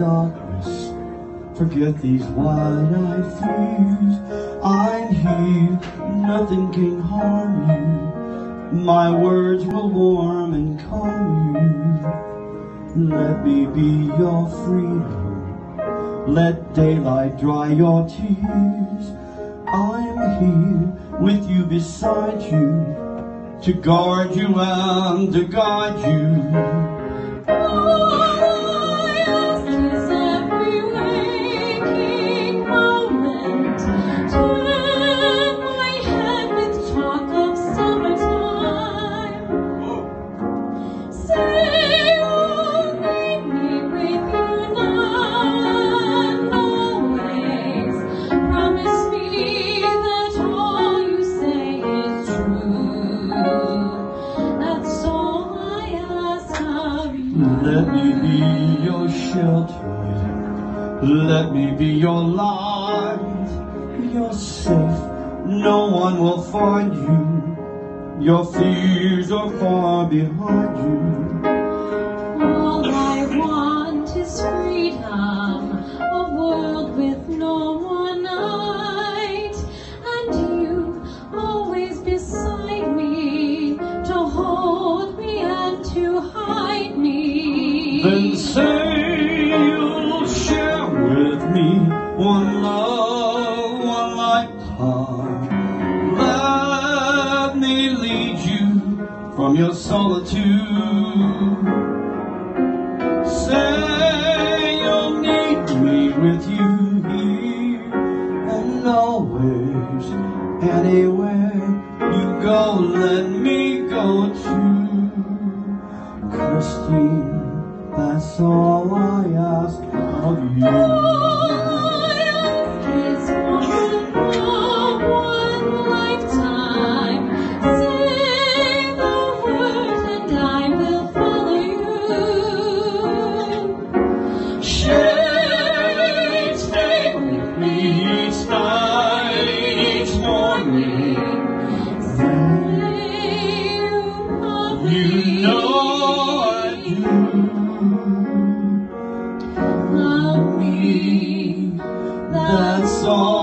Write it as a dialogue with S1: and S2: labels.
S1: darkness. Forget these wide-eyed fears. I'm here, nothing can harm you. My words will warm and calm you. Let me be your freedom. Let daylight dry your tears. I'm here with you beside you to guard you and to guide you. Let me be your shelter. Let me be your light. You're safe. No one will find you. Your fears are far behind you.
S2: All I want is freedom,
S1: Then say you'll share with me one love, one lifetime. Let me lead you from your solitude. Say you'll meet me with you here and always, anywhere you go, let me go too. Christine, that's all I ask of you.
S2: All I
S1: ask
S2: is one
S1: That's all